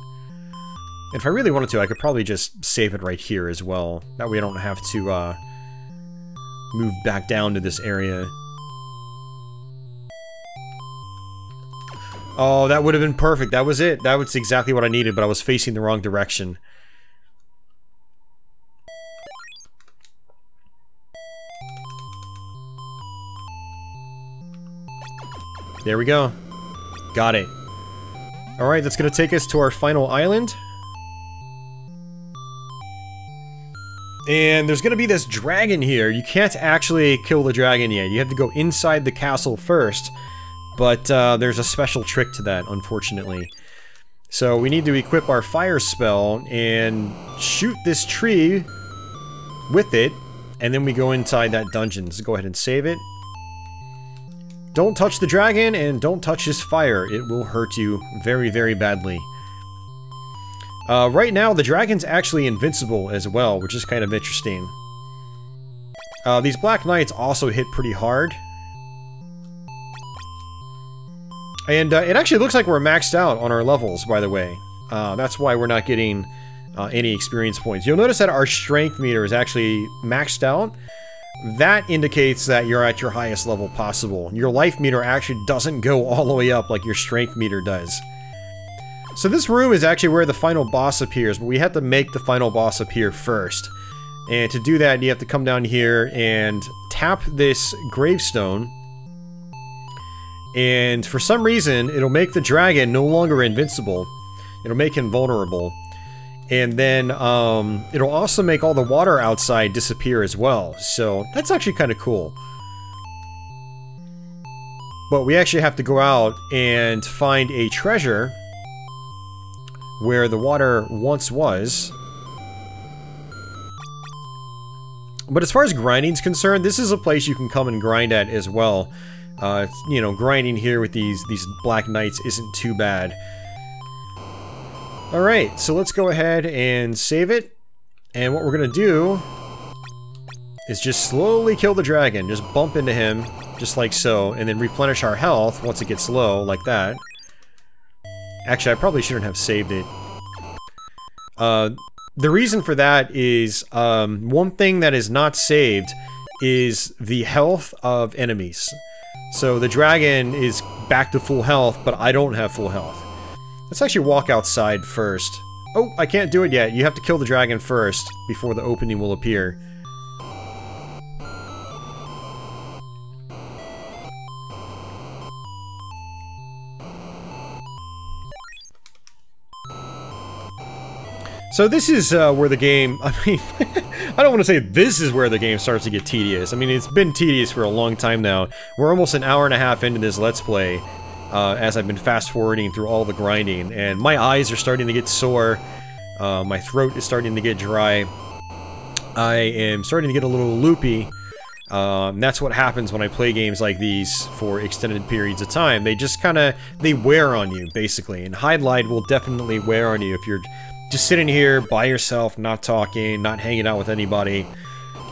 Speaker 1: If I really wanted to, I could probably just save it right here as well. That way I don't have to, uh, move back down to this area. Oh, that would have been perfect. That was it. That was exactly what I needed, but I was facing the wrong direction. There we go. Got it. Alright, that's gonna take us to our final island. And there's gonna be this dragon here. You can't actually kill the dragon yet. You have to go inside the castle first. But uh, there's a special trick to that, unfortunately. So we need to equip our fire spell and shoot this tree with it. And then we go inside that dungeon. So go ahead and save it. Don't touch the dragon and don't touch his fire. It will hurt you very, very badly. Uh, right now, the dragon's actually invincible as well, which is kind of interesting. Uh, these Black Knights also hit pretty hard. And uh, it actually looks like we're maxed out on our levels, by the way. Uh, that's why we're not getting uh, any experience points. You'll notice that our strength meter is actually maxed out, that indicates that you're at your highest level possible. Your life meter actually doesn't go all the way up like your strength meter does. So this room is actually where the final boss appears, but we have to make the final boss appear first. And to do that, you have to come down here and tap this gravestone. And for some reason, it'll make the dragon no longer invincible. It'll make him vulnerable. And then um, it'll also make all the water outside disappear as well. So that's actually kind of cool. But we actually have to go out and find a treasure where the water once was. But as far as grinding's concerned, this is a place you can come and grind at as well. Uh, you know, grinding here with these, these Black Knights isn't too bad. Alright, so let's go ahead and save it. And what we're to do is just slowly kill the dragon. Just bump into him, just like so, and then replenish our health once it gets low, like that. Actually, I probably shouldn't have saved it. Uh, the reason for that is, um, one thing that is not saved is the health of enemies. So the dragon is back to full health, but I don't have full health. Let's actually walk outside first. Oh, I can't do it yet. You have to kill the dragon first before the opening will appear. So this is uh, where the game, I mean, I don't want to say this is where the game starts to get tedious. I mean, it's been tedious for a long time now. We're almost an hour and a half into this Let's Play, uh, as I've been fast-forwarding through all the grinding, and my eyes are starting to get sore, uh, my throat is starting to get dry, I am starting to get a little loopy, um, that's what happens when I play games like these for extended periods of time. They just kind of, they wear on you, basically, and Hydlide will definitely wear on you if you're just sitting here by yourself, not talking, not hanging out with anybody,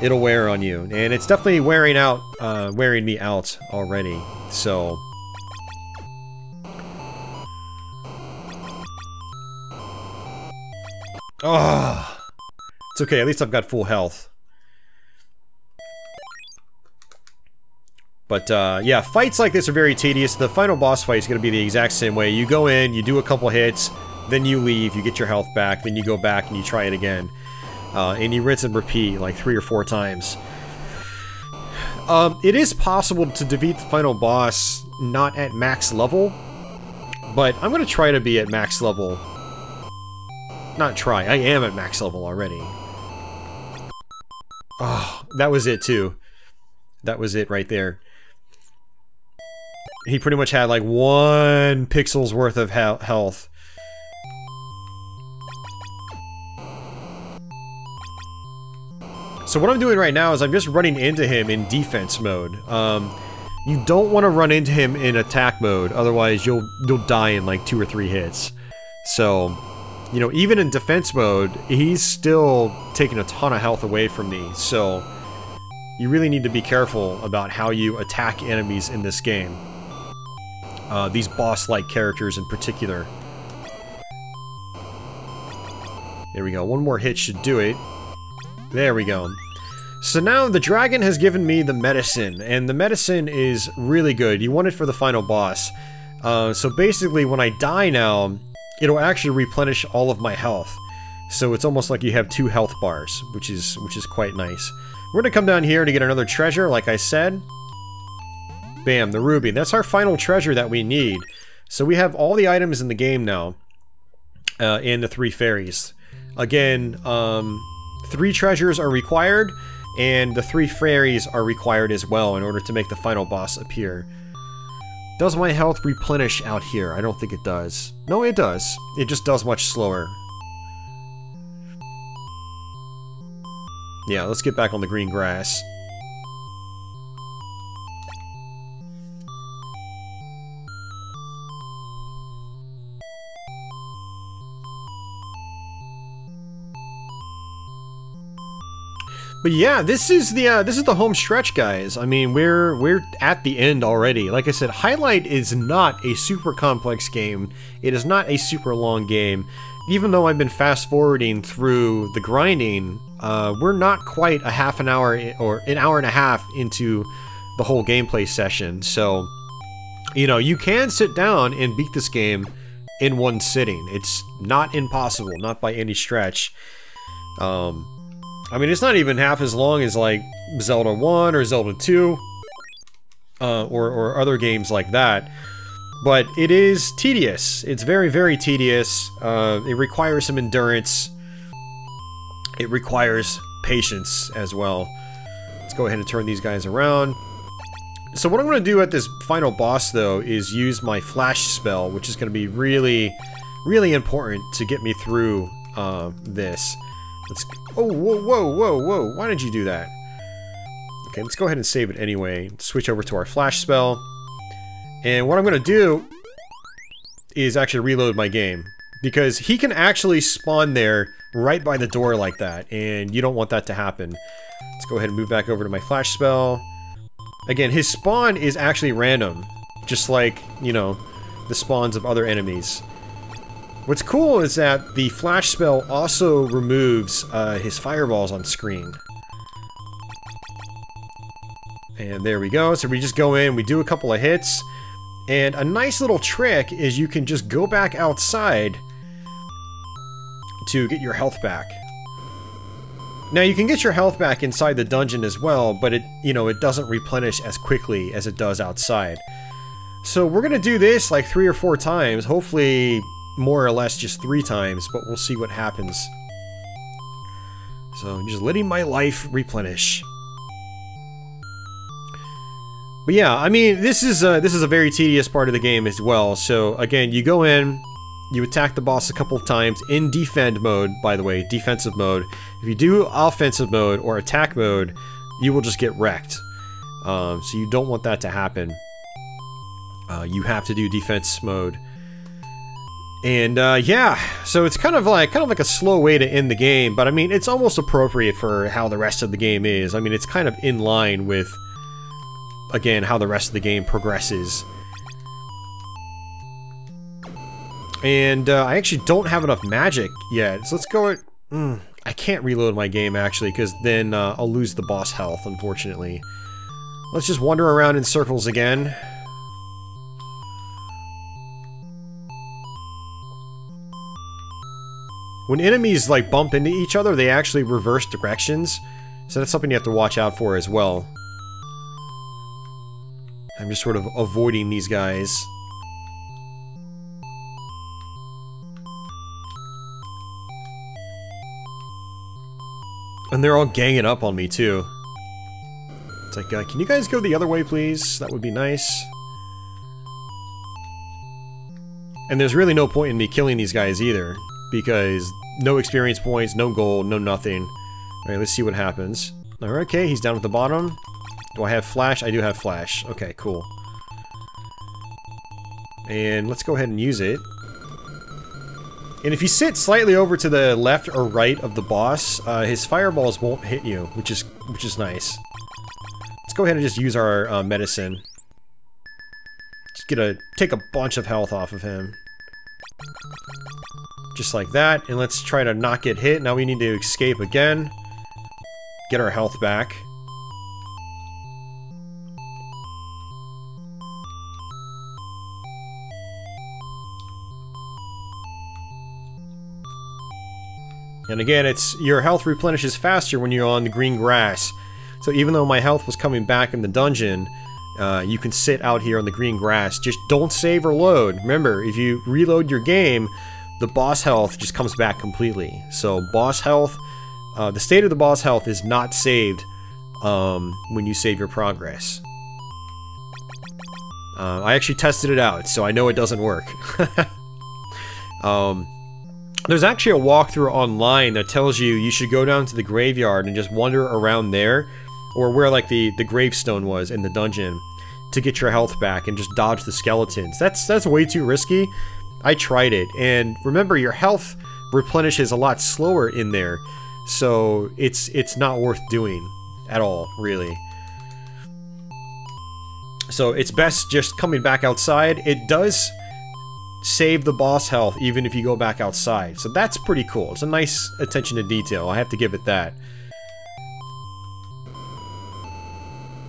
Speaker 1: it'll wear on you. And it's definitely wearing out, uh, wearing me out already. So. Ah, oh, it's okay. At least I've got full health. But uh, yeah, fights like this are very tedious. The final boss fight is going to be the exact same way. You go in, you do a couple hits, then you leave, you get your health back, then you go back and you try it again. Uh, and you rinse and repeat like three or four times. Um, it is possible to defeat the final boss not at max level, but I'm going to try to be at max level. Not try, I am at max level already. Oh, that was it too. That was it right there. He pretty much had like one pixel's worth of he health. So what I'm doing right now is I'm just running into him in defense mode. Um, you don't want to run into him in attack mode, otherwise you'll you'll die in like two or three hits. So, you know, even in defense mode, he's still taking a ton of health away from me. So, you really need to be careful about how you attack enemies in this game. Uh, these boss-like characters in particular. There we go. One more hit should do it. There we go. So now the dragon has given me the medicine, and the medicine is really good. You want it for the final boss. Uh, so basically, when I die now, it'll actually replenish all of my health. So it's almost like you have two health bars, which is which is quite nice. We're gonna come down here to get another treasure, like I said. Bam, the ruby. That's our final treasure that we need. So we have all the items in the game now, uh, and the three fairies. Again, um, Three treasures are required, and the three fairies are required as well in order to make the final boss appear. Does my health replenish out here? I don't think it does. No, it does. It just does much slower. Yeah, let's get back on the green grass. But yeah, this is the uh, this is the home stretch, guys. I mean, we're we're at the end already. Like I said, Hydlide is not a super complex game. It is not a super long game. Even though I've been fast forwarding through the grinding, uh, we're not quite a half an hour or an hour and a half into the whole gameplay session. So, you know, you can sit down and beat this game in one sitting. It's not impossible, not by any stretch. Um, I mean, it's not even half as long as, like, Zelda 1 or Zelda 2. uh, or, or other games like that. But it is tedious. It's very, very tedious. Uh, it requires some endurance. It requires patience as well. Let's go ahead and turn these guys around. So what I'm going to do at this final boss, though, is use my flash spell, which is going to be really, really important to get me through uh, this. Let's. Oh, whoa, whoa, whoa, whoa! Why did you do that? Okay, let's go ahead and save it anyway. Switch over to our flash spell. And what I'm going to do is actually reload my game. Because he can actually spawn there right by the door like that, and you don't want that to happen. Let's go ahead and move back over to my flash spell. Again, his spawn is actually random, just like, you know, the spawns of other enemies. What's cool is that the flash spell also removes uh, his fireballs on screen. And there we go. So we just go in, we do a couple of hits, and a nice little trick is you can just go back outside to get your health back. Now you can get your health back inside the dungeon as well, but it, you know, it doesn't replenish as quickly as it does outside. So we're gonna do this like three or four times, hopefully more or less just three times, but we'll see what happens. So just letting my life replenish. But yeah, I mean, this is a, this is a very tedious part of the game as well. So again, you go in, you attack the boss a couple of times in defend mode, by the way, defensive mode. If you do offensive mode or attack mode, you will just get wrecked. Um, so you don't want that to happen. Uh, you have to do defense mode. And uh, yeah, so it's kind of like kind of like a slow way to end the game, but I mean it's almost appropriate for how the rest of the game is. I mean it's kind of in line with again how the rest of the game progresses. And uh, I actually don't have enough magic yet, so let's go at... Mm, I can't reload my game, actually, because then uh, I'll lose the boss health, unfortunately. Let's just wander around in circles again. When enemies, like, bump into each other, they actually reverse directions. So that's something you have to watch out for as well. I'm just sort of avoiding these guys. And they're all ganging up on me, too. It's like, uh, can you guys go the other way, please? That would be nice. And there's really no point in me killing these guys either, because no experience points, no gold, no nothing. Alright, let's see what happens. Alright, okay, he's down at the bottom. Do I have flash? I do have flash. Okay, cool. And let's go ahead and use it. And if you sit slightly over to the left or right of the boss, uh, his fireballs won't hit you, which is which is nice. Let's go ahead and just use our uh, medicine. Just get a take a bunch of health off of him. Just like that, and let's try to not get hit. Now we need to escape again. Get our health back. And again, it's your health replenishes faster when you're on the green grass. So even though my health was coming back in the dungeon, uh, you can sit out here on the green grass. Just don't save or load. Remember, if you reload your game, the boss health just comes back completely. So boss health, uh, the state of the boss health is not saved um, when you save your progress. Uh, I actually tested it out, so I know it doesn't work. um, there's actually a walkthrough online that tells you you should go down to the graveyard and just wander around there, or where like the, the gravestone was in the dungeon, to get your health back and just dodge the skeletons. That's that's way too risky. I tried it, and remember your health replenishes a lot slower in there, so it's it's not worth doing at all, really. So it's best just coming back outside. It does save the boss health even if you go back outside. So that's pretty cool. It's a nice attention to detail. I have to give it that.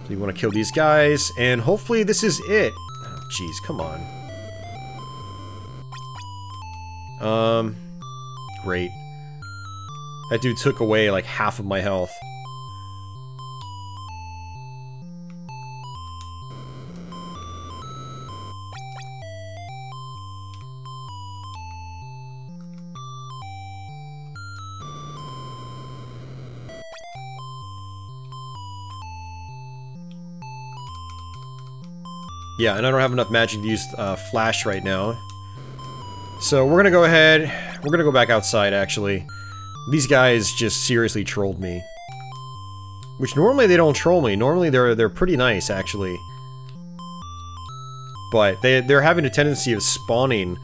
Speaker 1: So you want to kill these guys, and hopefully this is it. Oh, jeez, come on. Um, great. That dude took away like half of my health. Yeah, and I don't have enough magic to use uh, Flash right now. So we're gonna go ahead, we're gonna go back outside actually. These guys just seriously trolled me. Which normally they don't troll me, normally they're they're pretty nice actually. But they, they're having a tendency of spawning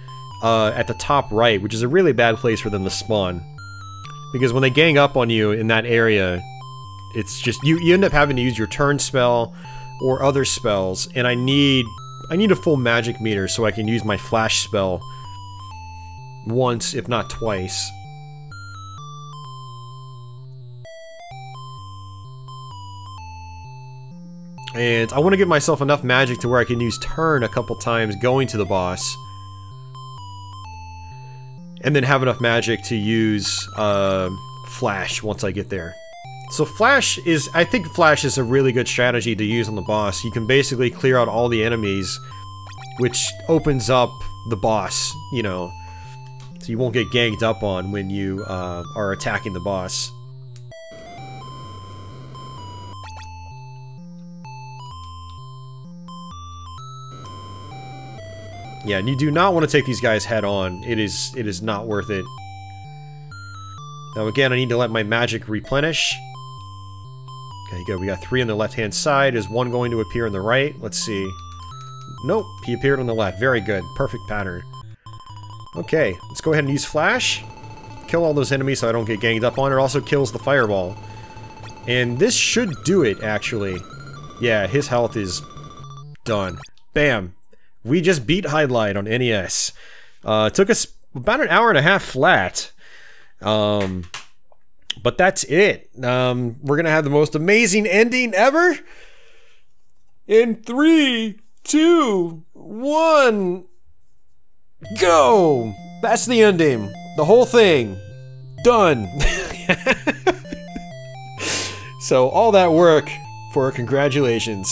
Speaker 1: uh, at the top right, which is a really bad place for them to spawn. Because when they gang up on you in that area, it's just, you, you end up having to use your turn spell or other spells, and I need, I need a full magic meter so I can use my flash spell once, if not twice. And I want to give myself enough magic to where I can use turn a couple times going to the boss. And then have enough magic to use uh, Flash once I get there. So Flash is, I think Flash is a really good strategy to use on the boss. You can basically clear out all the enemies, which opens up the boss, you know. So you won't get ganged up on when you uh, are attacking the boss. Yeah, and you do not want to take these guys head on. It is it is not worth it. Now again, I need to let my magic replenish. Okay, good. We got three on the left-hand side. Is one going to appear on the right? Let's see. Nope, he appeared on the left. Very good. Perfect pattern. Okay, let's go ahead and use Flash. Kill all those enemies so I don't get ganged up on. It also kills the Fireball. And this should do it, actually. Yeah, his health is done. Bam we just beat Hydlide on NES. Uh, took us about an hour and a half flat. Um, but that's it. Um, we're gonna have the most amazing ending ever. In three, two, one, go! That's the ending. The whole thing. Done. so all that work for congratulations.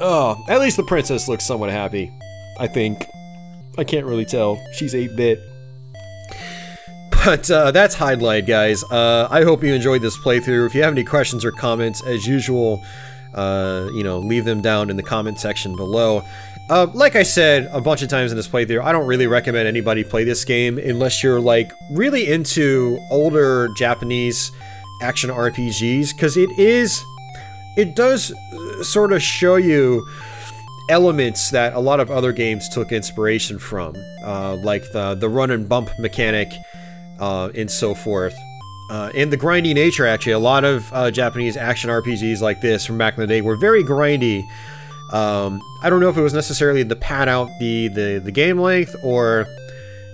Speaker 1: Oh, at least the princess looks somewhat happy. I think. I can't really tell. She's 8-bit. But uh, that's Hydlide, guys. Uh, I hope you enjoyed this playthrough. If you have any questions or comments, as usual, uh, you know, leave them down in the comment section below. Uh, like I said a bunch of times in this playthrough, I don't really recommend anybody play this game unless you're, like, really into older Japanese action RPGs, because it is it does uh, sort of show you elements that a lot of other games took inspiration from, uh, like the the run and bump mechanic, uh, and so forth. Uh, and the grindy nature, actually, a lot of uh, Japanese action RPGs like this from back in the day were very grindy. Um, I don't know if it was necessarily to pad out the, the, the game length or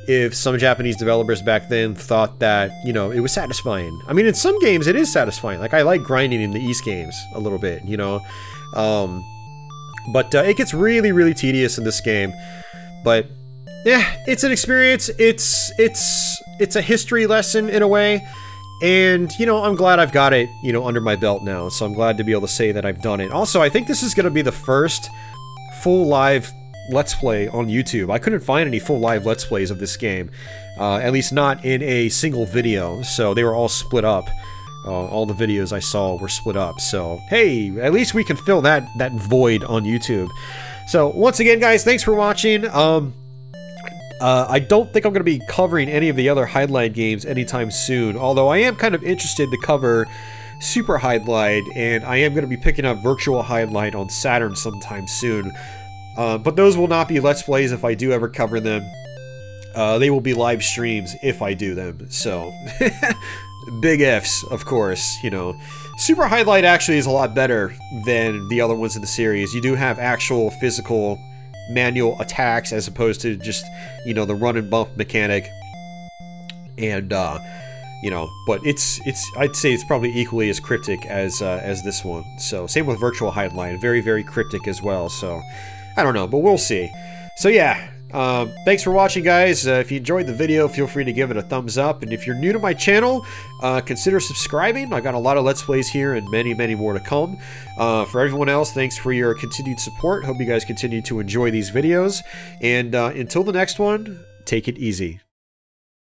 Speaker 1: if some Japanese developers back then thought that, you know, it was satisfying. I mean, in some games it is satisfying. Like, I like grinding in the Ys games a little bit, you know? Um, but uh, it gets really, really tedious in this game. But, yeah, it's an experience. It's, it's, it's a history lesson in a way. And, you know, I'm glad I've got it, you know, under my belt now. So I'm glad to be able to say that I've done it. Also, I think this is going to be the first full live Let's Play on YouTube. I couldn't find any full live Let's Plays of this game, uh, at least not in a single video, so they were all split up. Uh, all the videos I saw were split up, so hey, at least we can fill that, that void on YouTube. So, once again, guys, thanks for watching. Um, uh, I don't think I'm going to be covering any of the other Hydlide games anytime soon, although I am kind of interested to cover Super Hydlide, and I am going to be picking up Virtual Hydlide on Saturn sometime soon. Uh, but those will not be Let's Plays if I do ever cover them. Uh, they will be live streams if I do them, so... Big Fs, of course, you know. Super Hydlide actually is a lot better than the other ones in the series. You do have actual physical manual attacks as opposed to just, you know, the run and bump mechanic. And, uh, you know, but it's, it's, I'd say it's probably equally as cryptic as, uh, as this one. So, same with Virtual Hydlide, very, very cryptic as well, so... I don't know, but we'll see. So yeah, uh, thanks for watching, guys. Uh, if you enjoyed the video, feel free to give it a thumbs up. And if you're new to my channel, uh, consider subscribing. I've got a lot of Let's Plays here and many, many more to come. Uh, for everyone else, thanks for your continued support. Hope you guys continue to enjoy these videos. And uh, until the next one, take it easy.